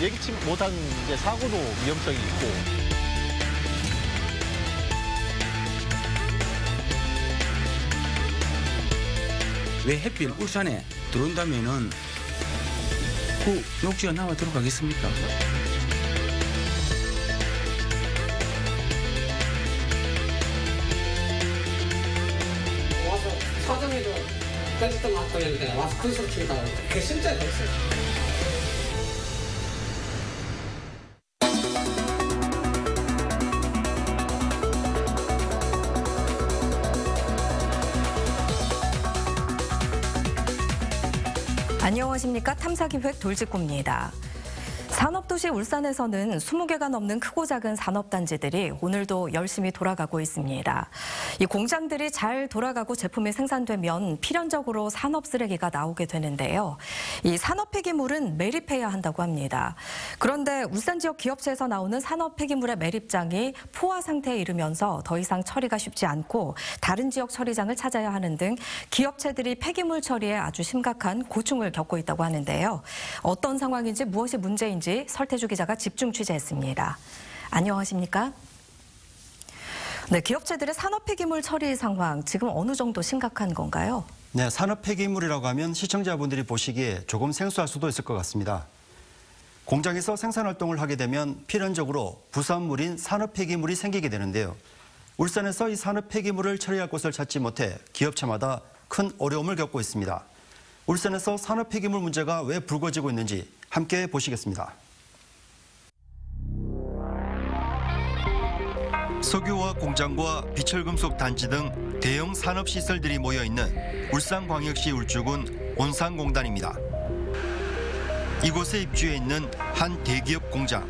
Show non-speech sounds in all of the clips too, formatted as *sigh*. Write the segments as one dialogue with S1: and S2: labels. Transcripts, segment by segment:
S1: 예기치 못한 이제 사고도 위험성이 있고
S2: 왜 햇빛 울산에 들어온다면은 그 녹지가 나와 들어가겠습니까?
S3: 와서 사정에도 벤츠도 맡고 있는데 와서 큰 소리 치니까 그게 진짜 됐어요.
S4: 안녕하십니까 탐사기획 돌직구입니다. 산업 도시 울산에서는 20개가 넘는 크고 작은 산업단지들이 오늘도 열심히 돌아가고 있습니다. 이 공장들이 잘 돌아가고 제품이 생산되면 필연적으로 산업 쓰레기가 나오게 되는데요. 이 산업 폐기물은 매립해야 한다고 합니다. 그런데 울산 지역 기업체에서 나오는 산업 폐기물의 매립장이 포화 상태에 이르면서 더 이상 처리가 쉽지 않고 다른 지역 처리장을 찾아야 하는 등 기업체들이 폐기물 처리에 아주 심각한 고충을 겪고 있다고 하는데요. 어떤 상황인지 무엇이 문제인지 설 태주 기자가 집중 취재했습니다. 안녕하십니까? 네, 기업체들의 산업 폐기물 처리 상황 지금 어느 정도 심각한 건가요?
S5: 네, 산업 폐기물이라고 하면 시청자분들이 보시기에 조금 생소할 수도 있을 것 같습니다. 공장에서 생산 활동을 하게 되면 필연적으로 부산물인 산업 폐기물이 생기게 되는데요. 울산에서 이 산업 폐기물을 처리할 곳을 찾지 못해 기업체마다 큰 어려움을 겪고 있습니다. 울산에서 산업 폐기물 문제가 왜 불거지고 있는지 함께 보시겠습니다. 석유화학 공장과 비철금속 단지 등 대형 산업 시설들이 모여 있는 울산광역시 울주군 온산공단입니다. 이곳에 입주해 있는 한 대기업 공장.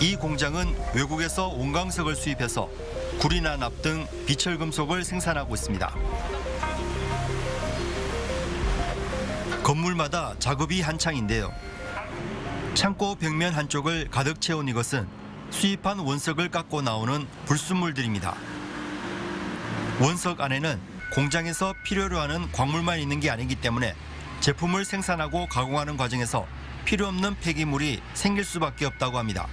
S5: 이 공장은 외국에서 온강석을 수입해서 구리나 납 등 비철금속을 생산하고 있습니다. 건물마다 작업이 한창인데요. 창고 벽면 한쪽을 가득 채운 이것은 수입한 원석을 깎고 나오는 불순물들입니다. 원석 안에는 공장에서 필요로 하는 광물만 있는 게 아니기 때문에 제품을 생산하고 가공하는 과정에서 필요 없는 폐기물이 생길 수밖에 없다고 합니다.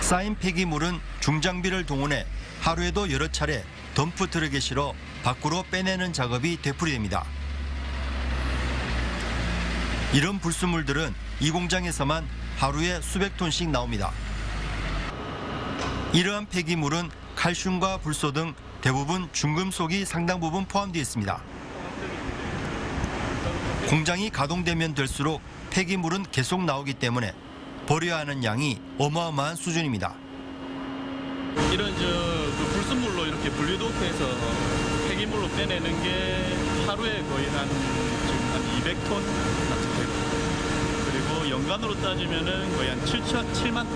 S5: 쌓인 폐기물은 중장비를 동원해 하루에도 여러 차례 덤프 트럭에 실어 밖으로 빼내는 작업이 되풀이됩니다. 이런 불순물들은 이 공장에서만 하루에 수백 톤씩 나옵니다. 이러한 폐기물은 칼슘과 불소 등 대부분 중금속이 상당 부분 포함되어 있습니다. 공장이 가동되면 될수록 폐기물은 계속 나오기 때문에 버려야 하는 양이 어마어마한 수준입니다.
S6: 이런 저그 불순물로 이렇게 분리도크해서 폐기물로 빼내는 게 하루에 거의 한 지금 한 200톤 같은 되고 그리고 연간으로 따지면은 거의 한 7천 7만 톤.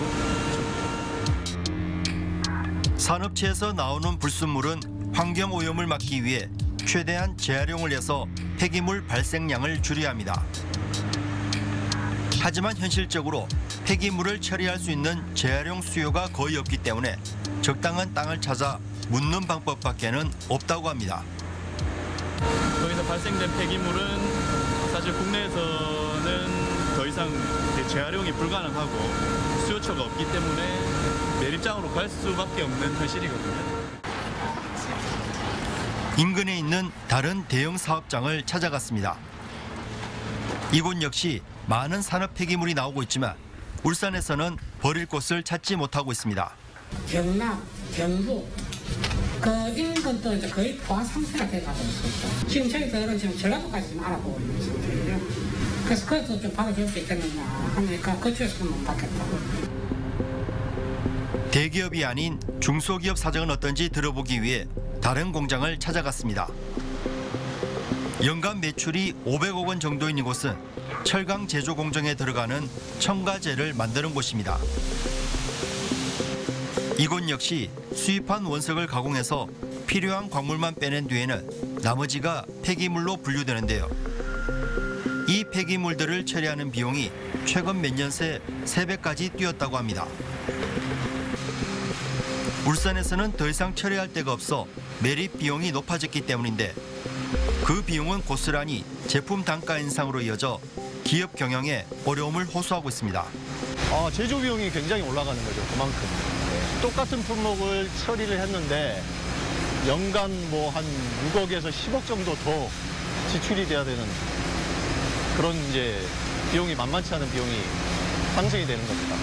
S5: 산업체에서 나오는 불순물은 환경 오염을 막기 위해 최대한 재활용을 해서 폐기물 발생량을 줄여야 합니다. 하지만 현실적으로 폐기물을 처리할 수 있는 재활용 수요가 거의 없기 때문에 적당한 땅을 찾아 묻는 방법밖에는 없다고 합니다.
S6: 거기서 발생된 폐기물은 사실 국내에서는 더 이상 재활용이 불가능하고 수요처가 없기 때문에 매립장으로 갈 수밖에 없는 현실이거든요.
S5: 인근에 있는 다른 대형 사업장을 찾아갔습니다. 이곳 역시 많은 산업 폐기물이 나오고 있지만 울산에서는 버릴 곳을 찾지 못하고 있습니다.
S3: 경남, 경북, 그 인근도 이제 거의 포화 상태가 돼가고 있습니다. 지금 저희들은 지금 전라도까지 좀 알아보고 있는 상태예요. 그래서 좀 받아줄 수 있겠느냐 하니까 그쪽에서는 못 받겠다고.
S5: 대기업이 아닌 중소기업 사정은 어떤지 들어보기 위해 다른 공장을 찾아갔습니다. 연간 매출이 500억 원 정도인 이곳은 철강 제조 공정에 들어가는 첨가제를 만드는 곳입니다. 이곳 역시 수입한 원석을 가공해서 필요한 광물만 빼낸 뒤에는 나머지가 폐기물로 분류되는데요. 이 폐기물들을 처리하는 비용이 최근 몇 년 새 3배까지 뛰었다고 합니다. 울산에서는 더 이상 처리할 데가 없어 매립 비용이 높아졌기 때문인데 그 비용은 고스란히 제품 단가 인상으로 이어져 기업 경영에 어려움을 호소하고 있습니다.
S1: 아, 제조 비용이 굉장히 올라가는 거죠. 그만큼. 네. 똑같은 품목을 처리를 했는데 연간 뭐 한 6억에서 10억 정도 더 지출이 돼야 되는 그런 이제 비용이 만만치 않은 비용이 상승이 되는 겁니다.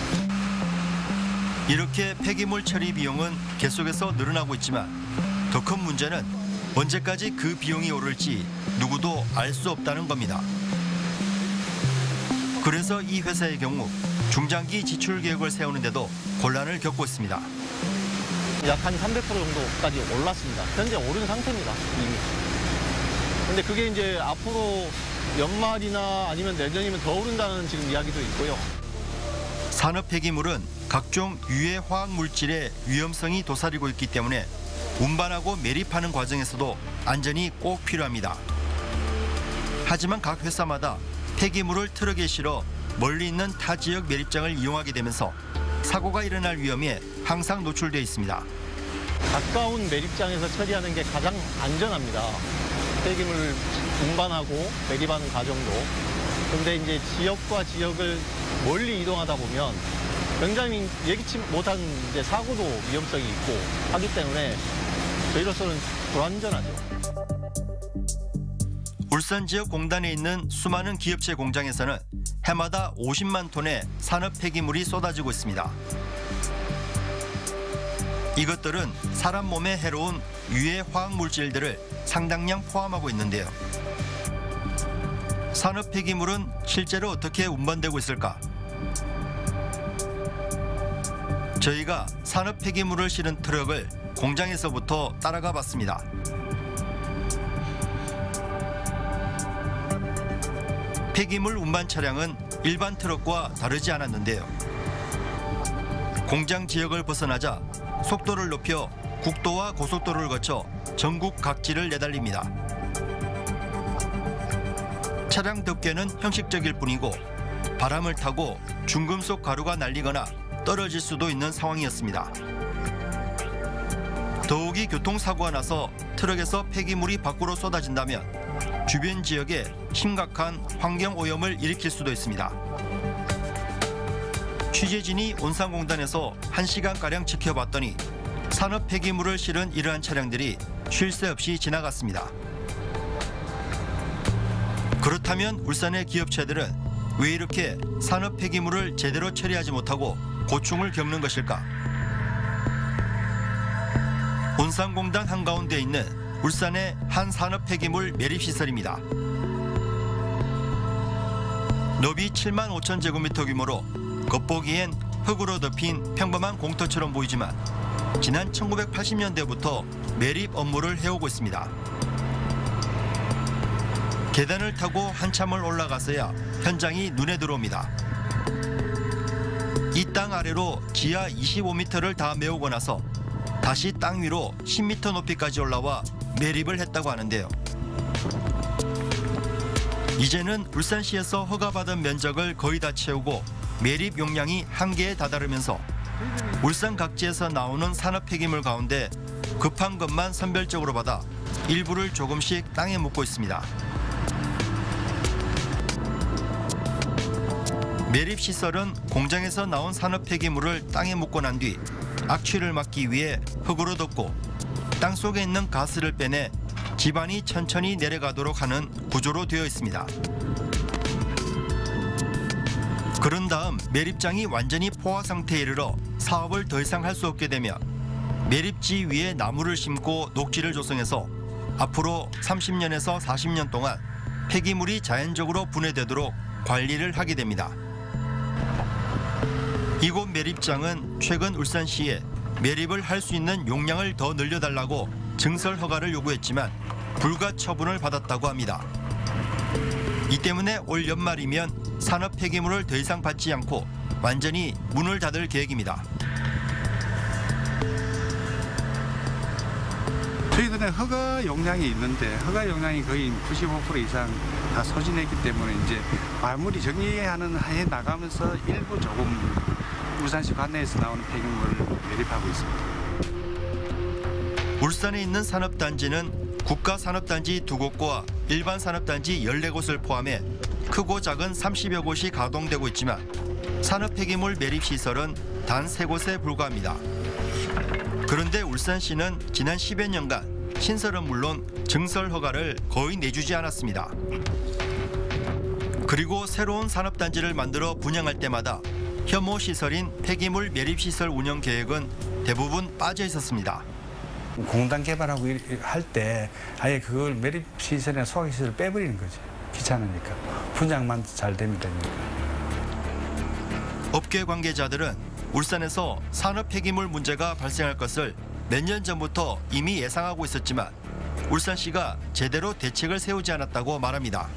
S5: 이렇게 폐기물 처리 비용은 계속해서 늘어나고 있지만 더 큰 문제는 언제까지 그 비용이 오를지 누구도 알 수 없다는 겁니다. 그래서 이 회사의 경우 중장기 지출 계획을 세우는데도 곤란을 겪고 있습니다.
S1: 약 한 300% 정도까지 올랐습니다. 현재 오른 상태입니다. 이미. 근데 그게 이제 앞으로 연말이나 아니면 내년이면 더 오른다는 지금 이야기도 있고요.
S5: 산업 폐기물은 각종 유해 화학 물질의 위험성이 도사리고 있기 때문에 운반하고 매립하는 과정에서도 안전이 꼭 필요합니다. 하지만 각 회사마다 폐기물을 트럭에 실어 멀리 있는 타 지역 매립장을 이용하게 되면서 사고가 일어날 위험에 항상 노출돼 있습니다.
S1: 가까운 매립장에서 처리하는 게 가장 안전합니다. 폐기물 운반하고 매립하는 과정도. 근데 이제 지역과 지역을 멀리 이동하다 보면 굉장히 예기치 못한 이제 사고도 위험성이 있고 하기 때문에 저희로서는 불안전하죠.
S5: 울산 지역 공단에 있는 수많은 기업체 공장에서는 해마다 50만 톤의 산업 폐기물이 쏟아지고 있습니다. 이것들은 사람 몸에 해로운 유해 화학 물질들을 상당량 포함하고 있는데요. 산업 폐기물은 실제로 어떻게 운반되고 있을까? 저희가 산업 폐기물을 실은 트럭을 공장에서부터 따라가 봤습니다. 폐기물 운반 차량은 일반 트럭과 다르지 않았는데요. 공장 지역을 벗어나자 속도를 높여 국도와 고속도로를 거쳐 전국 각지를 내달립니다. 차량 덮개는 형식적일 뿐이고 바람을 타고 중금속 가루가 날리거나 떨어질 수도 있는 상황이었습니다. 더욱이 교통사고가 나서 트럭에서 폐기물이 밖으로 쏟아진다면 주변 지역에 심각한 환경 오염을 일으킬 수도 있습니다. 취재진이 온산공단에서 1시간가량 지켜봤더니 산업 폐기물을 실은 이러한 차량들이 쉴 새 없이 지나갔습니다. 그렇다면 울산의 기업체들은 왜 이렇게 산업 폐기물을 제대로 처리하지 못하고 고충을 겪는 것일까? 온산공단 한가운데 있는 울산의 한 산업 폐기물 매립 시설입니다. 너비 7만 5천 제곱미터 규모로 겉보기엔 흙으로 덮인 평범한 공터처럼 보이지만 지난 1980년대부터 매립 업무를 해오고 있습니다. 계단을 타고 한참을 올라가서야 현장이 눈에 들어옵니다. 이 땅 아래로 지하 25m를 다 메우고 나서 다시 땅 위로 10m 높이까지 올라와 매립을 했다고 하는데요. 이제는 울산시에서 허가받은 면적을 거의 다 채우고 매립 용량이 한계에 다다르면서 울산 각지에서 나오는 산업 폐기물 가운데 급한 것만 선별적으로 받아 일부를 조금씩 땅에 묻고 있습니다. 매립 시설은 공장에서 나온 산업 폐기물을 땅에 묻고 난 뒤 악취를 막기 위해 흙으로 덮고 땅 속에 있는 가스를 빼내 집안이 천천히 내려가도록 하는 구조로 되어 있습니다. 그런 다음 매립장이 완전히 포화 상태에 이르러 사업을 더 이상 할 수 없게 되면 매립지 위에 나무를 심고 녹지를 조성해서 앞으로 30년에서 40년 동안 폐기물이 자연적으로 분해되도록 관리를 하게 됩니다. 이곳 매립장은 최근 울산시에 매립을 할 수 있는 용량을 더 늘려달라고 증설 허가를 요구했지만 불가 처분을 받았다고 합니다. 이 때문에 올 연말이면 산업 폐기물을 더 이상 받지 않고 완전히 문을 닫을 계획입니다.
S7: 저희들은 허가 용량이 있는데 허가 용량이 거의 95% 이상 다 소진했기 때문에 이제 마무리 정리하는 해 나가면서 일부 조금 울산시 관내에서 나오는 폐기물을 매립하고 있습니다.
S5: 울산에 있는 산업단지는 국가산업단지 두 곳과 일반 산업단지 14곳을 포함해 크고 작은 30여 곳이 가동되고 있지만 산업 폐기물 매립 시설은 단세 곳에 불과합니다. 그런데 울산시는 지난 10여 년간 신설은 물론 증설 허가를 거의 내주지 않았습니다. 그리고 새로운 산업단지를 만들어 분양할 때마다 혐오 시설인 폐기물 매립 시설 운영 계획은 대부분 빠져 있었습니다.
S7: 공단 개발하고 할 때 아예 그걸 매립 시설이나 소각 시설을 빼버리는 거지. 귀찮으니까. 분양만 잘 되면 되니까.
S5: 업계 관계자들은 울산에서 산업 폐기물 문제가 발생할 것을 몇 년 전부터 이미 예상하고 있었지만 울산시가 제대로 대책을 세우지 않았다고 말합니다.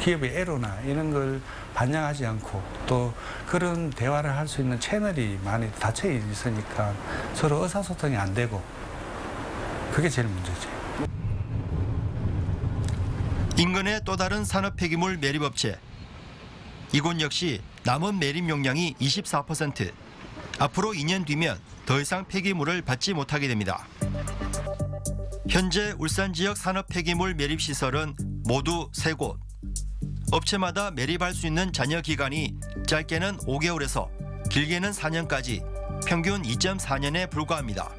S7: 기업의 애로나 이런 걸 반영하지 않고 또 그런 대화를 할 수 있는 채널이 많이 닫혀 있으니까 서로 의사소통이 안 되고 그게 제일 문제지.
S5: 인근의 또 다른 산업 폐기물 매립 업체. 이곳 역시 남은 매립 용량이 24%. 앞으로 2년 뒤면 더 이상 폐기물을 받지 못하게 됩니다. 현재 울산 지역 산업 폐기물 매립 시설은 모두 3곳. 업체마다 매립할 수 있는 잔여 기간이 짧게는 5개월에서 길게는 4년까지 평균 2.4년에 불과합니다.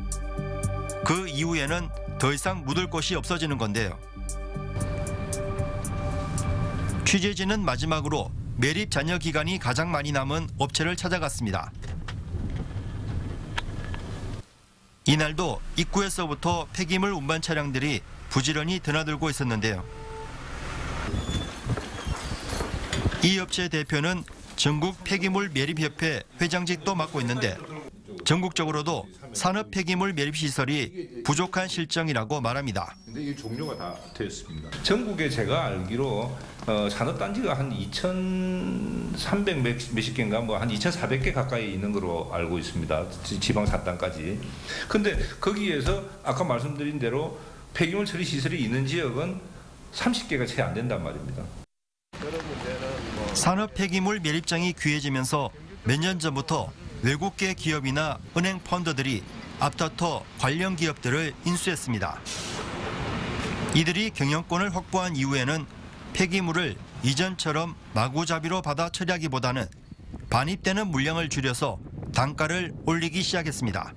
S5: 그 이후에는 더 이상 묻을 곳이 없어지는 건데요. 취재진은 마지막으로 매립 잔여 기간이 가장 많이 남은 업체를 찾아갔습니다. 이날도 입구에서부터 폐기물 운반 차량들이 부지런히 드나들고 있었는데요. 이 업체 대표는 전국 폐기물 매립협회 회장직도 맡고 있는데 전국적으로도 산업 폐기물 매립 시설이 부족한 실정이라고 말합니다.
S8: 근데 이 종료가 다 되었습니다. 전국에 제가 알기로 어, 산업단지가 한 2,300 몇, 몇십 개인가 뭐 한 2,400개 가까이 있는 걸로 알고 있습니다. 지- 지방 산단까지. 근데 거기에서 아까 말씀드린 대로 폐기물 처리 시설이 있는 지역은 30개가 채 안 된단 말입니다.
S5: 산업 폐기물 매립장이 귀해지면서 몇 년 전부터 외국계 기업이나 은행 펀드들이 앞다퉈 관련 기업들을 인수했습니다. 이들이 경영권을 확보한 이후에는 폐기물을 이전처럼 마구잡이로 받아 처리하기보다는 반입되는 물량을 줄여서 단가를 올리기 시작했습니다.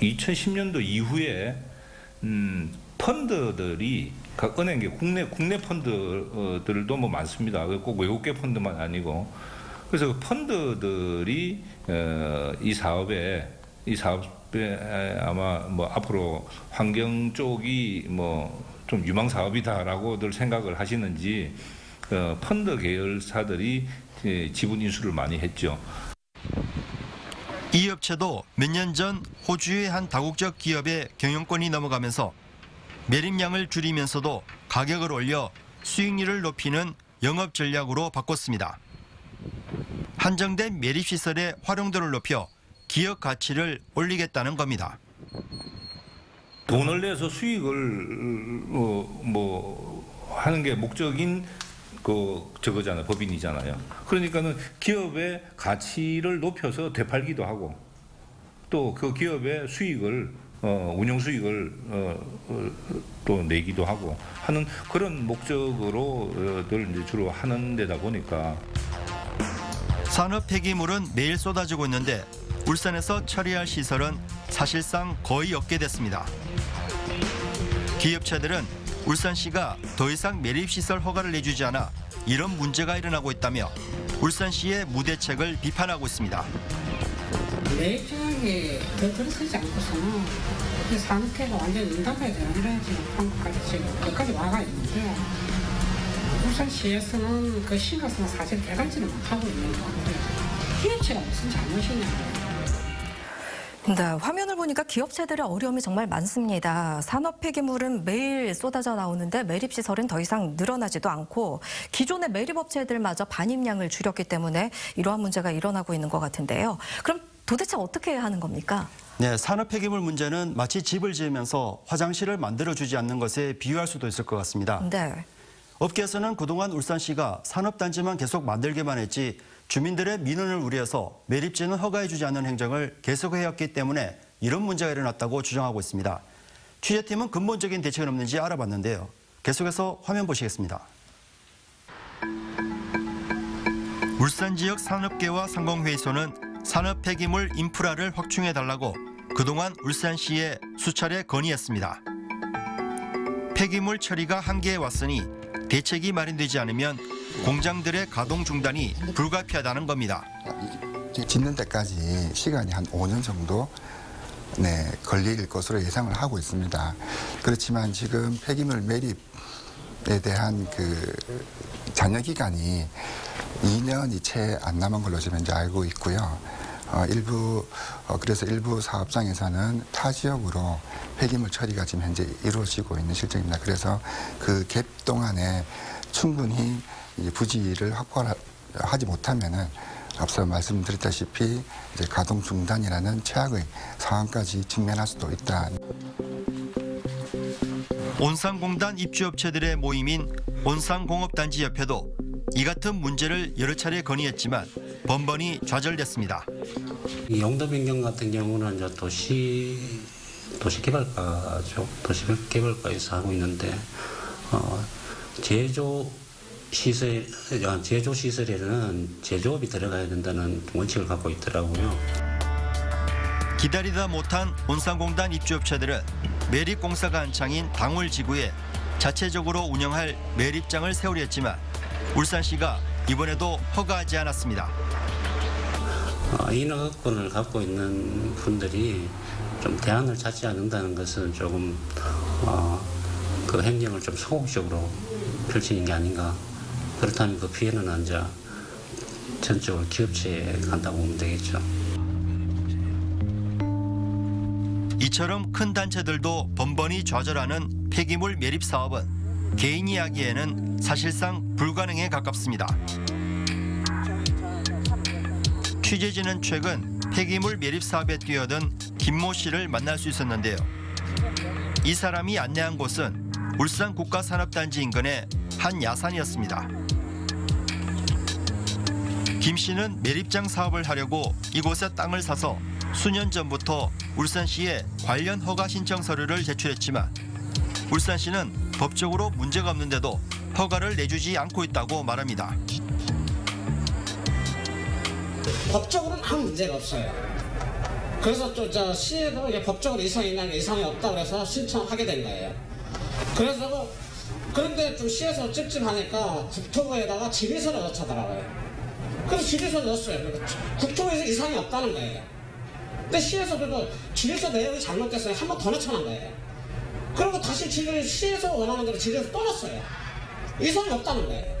S8: 2010년도 이후에 음, 펀드들이 각 은행계 국내 국내 펀드들도 뭐 많습니다. 꼭 외국계 펀드만 아니고 그래서 그 펀드들이 어, 이 사업에 이 사업에 아마 뭐 앞으로 환경 쪽이 뭐 좀 유망 사업이다라고들 생각을 하시는지 어, 펀드 계열사들이 예, 지분 인수를 많이 했죠.
S5: 이 업체도 몇 년 전 호주의 한 다국적 기업의 경영권이 넘어가면서 매립량을 줄이면서도 가격을 올려 수익률을 높이는 영업 전략으로 바꿨습니다. 한정된 매립 시설의 활용도를 높여 기업 가치를 올리겠다는 겁니다.
S8: 돈을 내서 수익을 어, 뭐 하는 게 목적인 그 저거잖아요 법인이잖아요. 그러니까는 기업의 가치를 높여서 되팔기도 하고 또 그 기업의 수익을 어, 운영 수익을 어, 어, 또 내기도 하고 하는 그런 목적으로들 이제 주로 하는 데다 보니까
S5: 산업 폐기물은 매일 쏟아지고 있는데 울산에서 처리할 시설은 사실상 거의 없게 됐습니다. 기업체들은 울산시가 더 이상 매립시설 허가를 내주지 않아 이런 문제가 일어나고 있다며 울산시의 무대책을 비판하고 있습니다.
S9: 매입장에 더 들어서지 않고서는 완전히 응답해야 되는 지금 한국까지 지금 끝까지 와가 있는데 울산시에서는 그 심각성을 사실 개발지는 못하고 있는 것 같아요. 기업체가 무슨 잘못이냐고요.
S4: 네, 화면을 보니까 기업체들의 어려움이 정말 많습니다. 산업 폐기물은 매일 쏟아져 나오는데 매립 시설은 더 이상 늘어나지도 않고 기존의 매립 업체들마저 반입량을 줄였기 때문에 이러한 문제가 일어나고 있는 것 같은데요. 그럼 도대체 어떻게 해야 하는 겁니까?
S10: 네, 산업 폐기물 문제는 마치 집을 지으면서 화장실을 만들어 주지 않는 것에 비유할 수도 있을 것 같습니다.
S4: 네.
S10: 업계에서는 그동안 울산시가 산업단지만 계속 만들기만 했지 주민들의 민원을 우려해서 매립지는 허가해주지 않는 행정을 계속해왔기 때문에
S11: 이런 문제가 일어났다고 주장하고 있습니다. 취재팀은 근본적인 대책은 없는지 알아봤는데요. 계속해서 화면 보시겠습니다.
S5: 울산 지역 산업계와 상공회의소는 산업 폐기물 인프라를 확충해 달라고 그동안 울산시에 수차례 건의했습니다. 폐기물 처리가 한계에 왔으니 대책이 마련되지 않으면 공장들의 가동 중단이 불가피하다는 겁니다.
S12: 짓는 데까지 시간이 한 5년 정도 네, 걸릴 것으로 예상을 하고 있습니다. 그렇지만 지금 폐기물 매립에 대한 그 잔여 기간이 2년이 채 안 남은 걸로 지금 현재 알고 있고요. 어, 일부 어, 그래서 일부 사업장에서는 타 지역으로 폐기물 처리가 지금 현재 이루어지고 있는 실정입니다. 그래서 그 갭 동안에 충분히 부지를 확보하지 못하면은 앞서 말씀드렸다시피 이제 가동 중단이라는 최악의 상황까지 직면할 수도 있다.
S5: 온산공단 입주업체들의 모임인 온산공업단지 협회도 이 같은 문제를 여러 차례 건의했지만 번번이 좌절됐습니다.
S13: 이 용도 변경 같은 경우는 이제 도시 도시개발과죠. 도시개발과에서 하고 있는데 어, 제조 시설 아, 제조 시설에는 제조업이 들어가야 된다는 원칙을 갖고 있더라고요.
S5: 기다리다 못한 온산공단 입주업체들은 매립공사가 한창인 당월 지구에 자체적으로 운영할 매립장을 세우려 했지만 울산시가 이번에도 허가하지 않았습니다.
S13: 어, 인허가권을 갖고 있는 분들이 좀 대안을 찾지 않는다는 것은 조금 어, 그 행정을 좀 소극적으로 펼치는 게 아닌가. 그렇다면 그 피해는 이제 전적으로 기업체에 간다고 보면 되겠죠.
S5: 이처럼 큰 단체들도 번번이 좌절하는 폐기물 매립 사업은 개인이 하기에는 사실상 불가능에 가깝습니다. 취재진은 최근 폐기물 매립 사업에 뛰어든 김모 씨를 만날 수 있었는데요. 이 사람이 안내한 곳은 울산 국가산업단지 인근의 한 야산이었습니다. 김 씨는 매립장 사업을 하려고 이곳에 땅을 사서 수년 전부터 울산시에 관련 허가 신청 서류를 제출했지만 울산시는 법적으로 문제가 없는데도 허가를 내주지 않고 있다고 말합니다.
S3: 법적으로는 아무 문제가 없어요. 그래서 또저 시에도 이게 법적으로 이상이 있냐면 이상이 없다 그래서 신청하게 된 거예요. 그래서 그런데 좀 시에서 찝찝하니까 국토부에다가 질의서를 넣자더라고요. 그래서 질의서 넣었어요. 국토부에서 이상이 없다는 거예요. 근데 시에서 그래도 질의서 내용이 잘못됐어요. 한 번 더 넣자는 거예요. 그리고 다시 질의 시에서 원하는 대로 질의서 또 넣었어요. 이상이 없다는 거예요.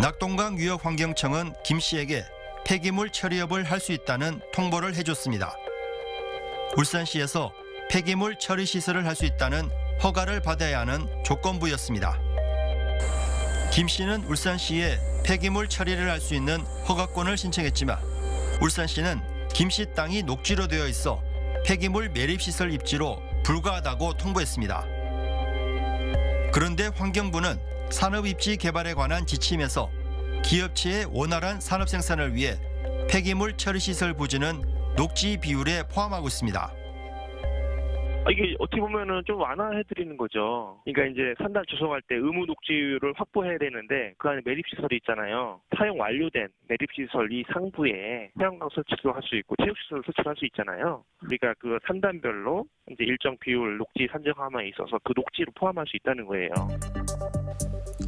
S5: 낙동강 유역환경청은 김 씨에게 폐기물 처리업을 할 수 있다는 통보를 해줬습니다. 울산시에서 폐기물 처리 시설을 할 수 있다는 허가를 받아야 하는 조건부였습니다. 김 씨는 울산시에 폐기물 처리를 할 수 있는 허가권을 신청했지만 울산시는 김 씨 땅이 녹지로 되어 있어 폐기물 매립시설 입지로 불가하다고 통보했습니다. 그런데 환경부는 산업입지 개발에 관한 지침에서 기업체의 원활한 산업 생산을 위해 폐기물 처리시설 부지는 녹지 비율에 포함하고 있습니다.
S14: 아, 이게 어떻게 보면은 좀 완화해드리는 거죠. 그러니까 이제 산단 조성할 때 의무 녹지를 확보해야 되는데 그 안에 매립시설이 있잖아요. 사용 완료된 매립시설 이 상부에 태양광 설치도 할 수 있고 체육시설 설치를 할수 있잖아요. 그러니까 그 산단별로 이제 일정 비율 녹지 산정함에 있어서 그 녹지를 포함할 수 있다는 거예요.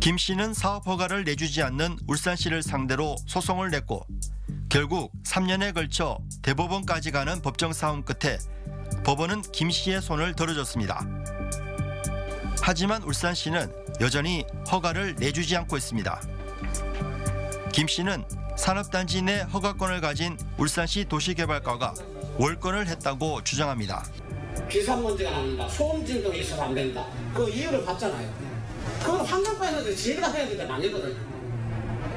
S5: 김 씨는 사업 허가를 내주지 않는 울산시를 상대로 소송을 냈고 결국 3년에 걸쳐 대법원까지 가는 법정 싸움 끝에 법원은 김 씨의 손을 들어줬습니다. 하지만 울산 시는 여전히 허가를 내주지 않고 있습니다. 김 씨는 산업단지 내 허가권을 가진 울산시 도시개발과가 월권을 했다고 주장합니다.
S3: 비상 문제가 납니다. 소음 진동이 있어서 안 된다. 그 이유를 봤잖아요. 그건 환경과에서 지혜가 해야 되는 게 아니거든요.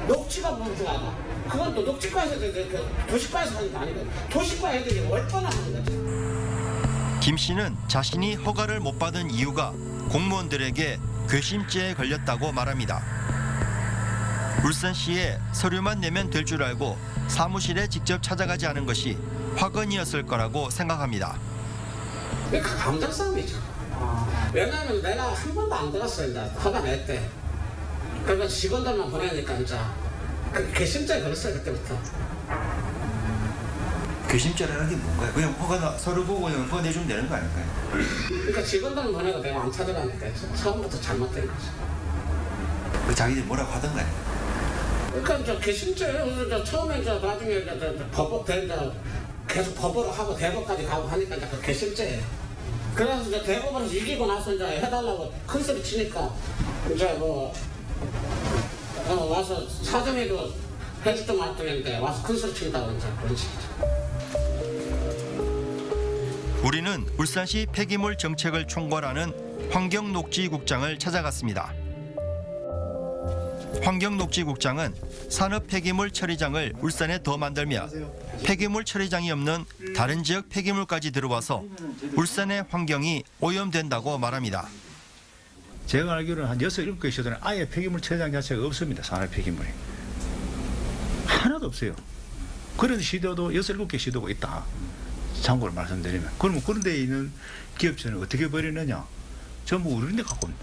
S3: 녹지가 문제하다. 그건 또 녹지과에서 그 도시과에서 하는 게 아니거든요. 도시과 애들이 월권을 하는 거죠.
S5: 김 씨는 자신이 허가를 못 받은 이유가 공무원들에게 괘씸죄에 걸렸다고 말합니다. 울산 시에 서류만 내면 될 줄 알고 사무실에 직접 찾아가지 않은 것이 화근이었을 거라고 생각합니다.
S3: 이게 감정 싸움이죠. 왜냐하면 내가 한 번도 안 들었어 이제 화가 냈대. 그러니까 직원들만 보내니까 이제 그 개심죄 걸었어요 그때부터.
S15: 괘씸죄라는 게 뭔가요? 그냥 허가 서류 보고 그냥 허가 내주면 되는 거 아닐까요?
S3: 그러니까 직원들만 보내고 내가 안 찾아가니까 이제 처음부터 잘못된 거죠.
S15: 그 자기들이 뭐라고 하던가요?
S3: 그러니까. 그래서 이제 처음에 이제 나중에 법법 대 이제 계속 법으로 하고 대법까지 가고 하니까 이제 그 개심죄예요. 그래서 이제 대법원에서 이기고 나서 이제 해달라고 큰 소리 치니까 이제 뭐 어, 와서 사정에도 해주도 말던데 와서 큰 소리 친다고 이제 그런 식이죠.
S5: 우리는 울산시 폐기물 정책을 총괄하는 환경녹지국장을 찾아갔습니다. 환경녹지국장은 산업 폐기물 처리장을 울산에 더 만들며 폐기물 처리장이 없는 다른 지역 폐기물까지 들어와서 울산의 환경이 오염된다고 말합니다.
S16: 제가 알기로는 한 여섯 일곱 개 시도는 아예 폐기물 처리장 자체가 없습니다. 산업 폐기물이 하나도 없어요. 그런 시도도 여섯 일곱 개 시도가 있다. 참고로 말씀드리면 그러면 그런 데 있는 기업체는 어떻게 버리느냐? 전부 우리 데 갖고 온다.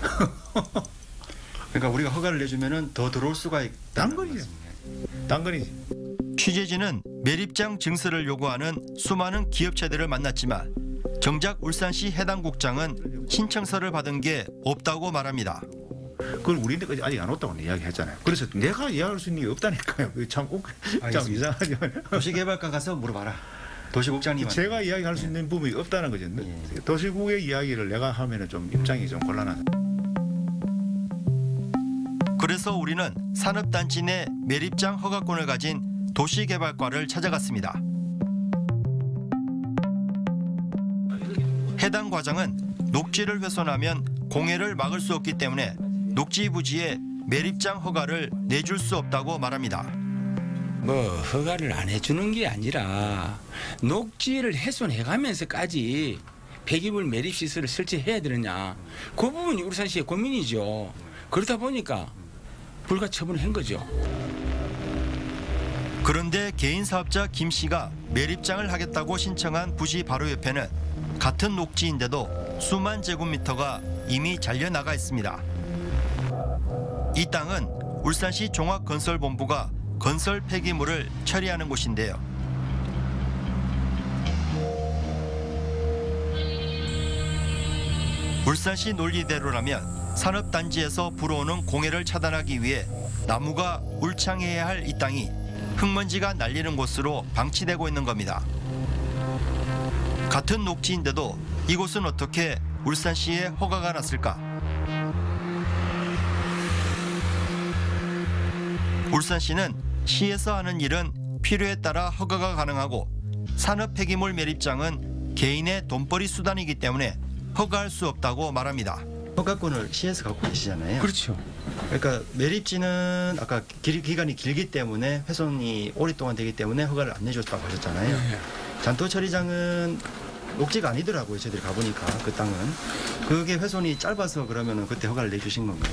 S16: *laughs*
S15: 그러니까 우리가 허가를 내주면은 더 들어올 수가 있다는
S16: 당근이죠. 당근이지.
S5: 취재진은 매립장 증설을 요구하는 수많은 기업체들을 만났지만 정작 울산시 해당 국장은 신청서를 받은 게 없다고 말합니다.
S16: 그걸 우리 데까지 아직 안 왔다고 이야기했잖아요. 그래서 내가 이해할 수 있는 게 없다니까요. 참, 꼭, 참. 이상하죠.
S15: 도시개발과 가서 물어봐라. 도시국장님한테.
S16: 제가 이야기할 수 있는 부분이 없다는 거죠. 도시국의 이야기를 내가 하면은 좀 입장이 좀 곤란하다.
S5: 그래서 우리는 산업단지 내 매립장 허가권을 가진 도시개발과를 찾아갔습니다. 해당 과장은 녹지를 훼손하면 공해를 막을 수 없기 때문에 녹지 부지에 매립장 허가를 내줄 수 없다고 말합니다.
S2: 뭐 허가를 안 해주는 게 아니라 녹지를 훼손해가면서까지 폐기물 매립 시설을 설치해야 되느냐 그 부분이 울산시의 고민이죠. 그러다 보니까 불가 처분을 한 거죠.
S5: 그런데 개인 사업자 김 씨가 매립장을 하겠다고 신청한 부지 바로 옆에는 같은 녹지인데도 수만 제곱미터가 이미 잘려 나가 있습니다. 이 땅은 울산시 종합건설본부가 건설 폐기물을 처리하는 곳인데요. 울산시 논리대로라면 산업단지에서 불어오는 공해를 차단하기 위해 나무가 울창해야 할 이 땅이 흙먼지가 날리는 곳으로 방치되고 있는 겁니다. 같은 녹지인데도 이곳은 어떻게 울산시에 허가가 났을까? 울산시는 시에서 하는 일은 필요에 따라 허가가 가능하고 산업 폐기물 매립장은 개인의 돈벌이 수단이기 때문에 허가할 수 없다고 말합니다.
S15: 허가권을 시에서 갖고 계시잖아요.
S2: 그렇죠.
S15: 그러니까 매립지는 아까 길, 기간이 길기 때문에 훼손이 오랫동안 되기 때문에 허가를 안 내줬다고 하셨잖아요. 잔토 처리장은 녹지가 아니더라고요. 저희들이 가보니까 그 땅은 그게 훼손이 짧아서 그러면은 그때 허가를 내주신 건가요?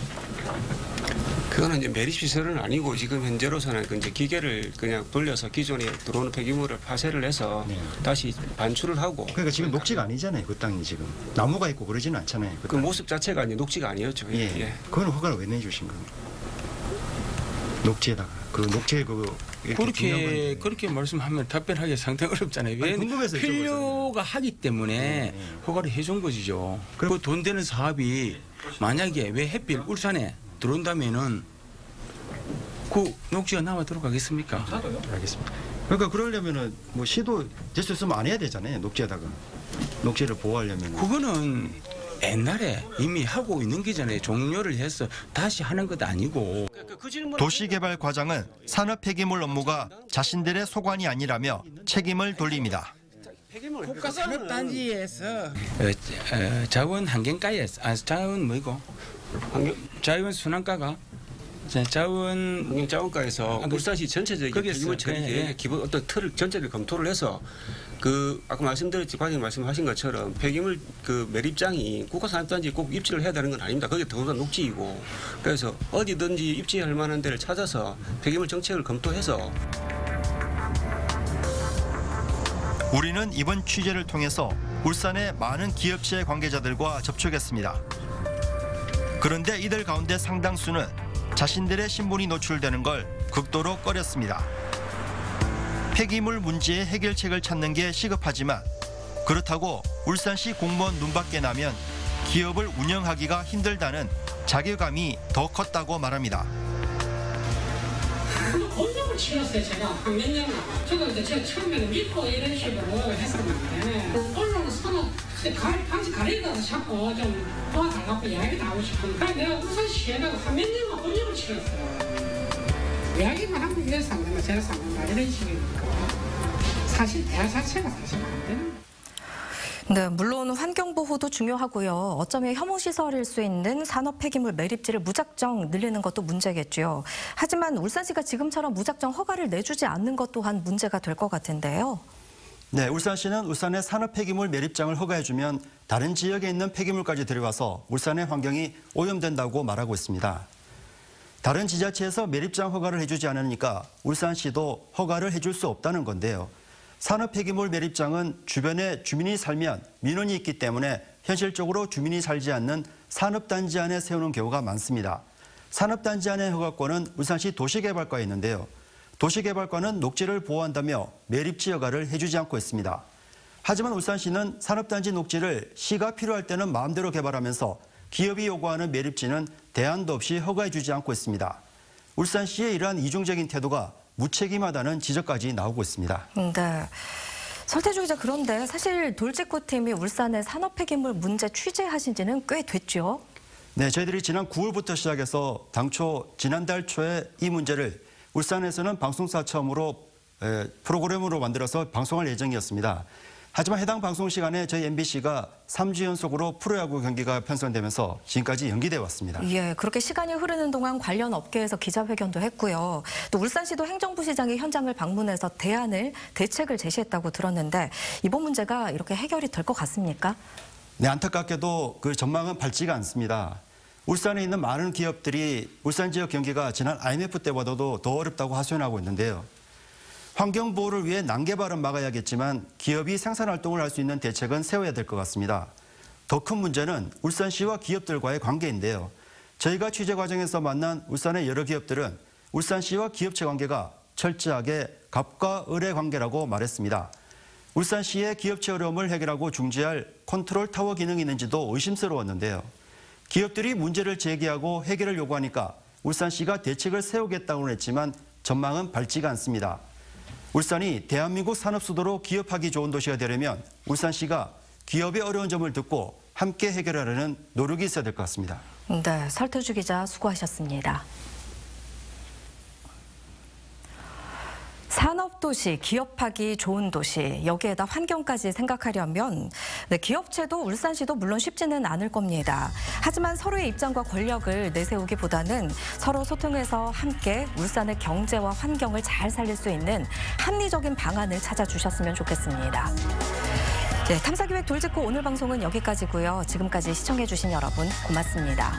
S17: 그거는 이제 매립 시설은 아니고 지금 현재로서는 그 이제 기계를 그냥 돌려서 기존에 들어오는 폐기물을 파쇄를 해서 다시 반출을 하고
S15: 그러니까 지금 녹지가 아니잖아요. 그 땅이 지금 나무가 있고 그러지는 않잖아요.
S17: 그 모습 자체가 이제 녹지가 아니었죠.
S15: 예.
S17: 예.
S15: 그건 허가를 왜 내주신 겁니까? 녹지에다가 그 녹지에 그
S2: 그렇게. 그렇게 말씀하면 답변하기 상당히 어렵잖아요. 왜
S15: 아니, 궁금해서
S2: 필요가 하기 때문에 허가를 해준 것이죠. 그돈 되는 사업이 만약에 왜 햇빛 울산에 들어온다면은 그 녹지가 남아 들어가겠습니까?
S15: 알겠습니다. 그러니까 그러려면은 뭐 시도 될수 있으면 안 해야 되잖아요. 녹지에다가 녹지를 보호하려면.
S2: 그거는 옛날에 이미 하고 있는 게잖아요. 종료를 해서 다시 하는 것도 아니고.
S5: 도시개발 과장은 산업 폐기물 업무가 자신들의 소관이 아니라며 책임을 돌립니다.
S2: 국가 산업단지에서 어, 어, 자원 환경가에서 아 자원 뭐 이고 자원 순환가가 자, 자원
S17: 환경 자원가에서
S2: 아, 그-
S17: 울산시 전체적인
S2: 거기서,
S17: 폐기물 처리
S2: 예,
S17: 계획의
S2: 예.
S17: 기본 어떤 틀을 전체를 검토를 해서 그 아까 말씀드렸지 과장님 말씀하신 것처럼 폐기물 그 매립장이 국가산업단지 꼭 입지를 해야 되는 건 아닙니다. 거기 더구나 녹지이고 그래서 어디든지 입지할 만한 데를 찾아서 폐기물 정책을 검토해서
S9: 우리는 이번 취재를 통해서 울산의 많은 기업체 관계자들과 접촉했습니다. 그런데 이들 가운데 상당수는 자신들의 신분이 노출되는 걸 극도로 꺼렸습니다. 폐기물 문제의 해결책을 찾는 게 시급하지만 그렇다고 울산시 공무원 눈밖에 나면 기업을 운영하기가 힘들다는 자괴감이 더 컸다고 말합니다.
S3: 언력을 치렀어요 제가 한몇 년 저도 이제 제가 처음에는 믿고 이런 식으로 했었는데 반지 가리다가 자꾸 좀 도와달라고 이야기 나오고 싶은데 그래 내가 울산시에다가 한몇 년간 언력을 치렀어요 이야기만 하고 이래서 안 된다 저래서 안 된다 이런 식이니까 사실 대화 자체가 사실 안 되는.
S4: 네, 물론 환경 보호도 중요하고요. 어쩌면 혐오 시설일 수 있는 산업 폐기물 매립지를 무작정 늘리는 것도 문제겠죠. 하지만 울산시가 지금처럼 무작정 허가를 내주지 않는 것 또한 문제가 될 것 같은데요.
S5: 네, 울산시는 울산의 산업 폐기물 매립장을 허가해주면 다른 지역에 있는 폐기물까지 들어와서 울산의 환경이 오염된다고 말하고 있습니다. 다른 지자체에서 매립장 허가를 해주지 않으니까 울산시도 허가를 해줄 수 없다는 건데요. 산업 폐기물 매립장은 주변에 주민이 살면 민원이 있기 때문에 현실적으로 주민이 살지 않는 산업단지 안에 세우는 경우가 많습니다. 산업단지 안의 허가권은 울산시 도시개발과에 있는데요. 도시개발과는 녹지를 보호한다며 매립지 허가를 해주지 않고 있습니다. 하지만 울산시는 산업단지 녹지를 시가 필요할 때는 마음대로 개발하면서 기업이 요구하는 매립지는 대안도 없이 허가해주지 않고 있습니다. 울산시의 이러한 이중적인 태도가 무책임하다는 지적까지 나오고 있습니다.
S4: 네. 설태주 기자 그런데 사실 돌직구팀이 울산의 산업 폐기물 문제 취재하신 지는 꽤 됐죠.
S5: 네, 저희들이 지난 9월부터 시작해서 당초 지난달 초에 이 문제를 울산에서는 방송사 처음으로 에, 프로그램으로 만들어서 방송할 예정이었습니다. 하지만 해당 방송 시간에 저희 MBC가 3주 연속으로 프로야구 경기가 편성되면서 지금까지 연기돼 왔습니다.
S4: 예, 그렇게 시간이 흐르는 동안 관련 업계에서 기자회견도 했고요. 또 울산시도 행정부 시장이 현장을 방문해서 대안을 대책을 제시했다고 들었는데 이번 문제가 이렇게 해결이 될 것 같습니까?
S5: 네, 안타깝게도 그 전망은 밝지가 않습니다. 울산에 있는 많은 기업들이 울산 지역 경기가 지난 IMF 때보다도 더 어렵다고 하소연하고 있는데요. 환경 보호를 위해 난개발은 막아야겠지만 기업이 생산 활동을 할 수 있는 대책은 세워야 될 것 같습니다. 더 큰 문제는 울산시와 기업들과의 관계인데요. 저희가 취재 과정에서 만난 울산의 여러 기업들은 울산시와 기업체 관계가 철저하게 갑과 을의 관계라고 말했습니다. 울산시의 기업체 어려움을 해결하고 중재할 컨트롤 타워 기능이 있는지도 의심스러웠는데요. 기업들이 문제를 제기하고 해결을 요구하니까 울산시가 대책을 세우겠다고는 했지만 전망은 밝지가 않습니다. 울산이 대한민국 산업 수도로 기업하기 좋은 도시가 되려면 울산시가 기업의 어려운 점을 듣고 함께 해결하려는 노력이 있어야 될 것 같습니다.
S4: 네, 설태주 기자 수고하셨습니다. 산업 도시, 기업하기 좋은 도시, 여기에다 환경까지 생각하려면 네, 기업체도 울산시도 물론 쉽지는 않을 겁니다. 하지만 서로의 입장과 권력을 내세우기보다는 서로 소통해서 함께 울산의 경제와 환경을 잘 살릴 수 있는 합리적인 방안을 찾아주셨으면 좋겠습니다. 네, 탐사기획 돌직구 오늘 방송은 여기까지고요. 지금까지 시청해주신 여러분 고맙습니다.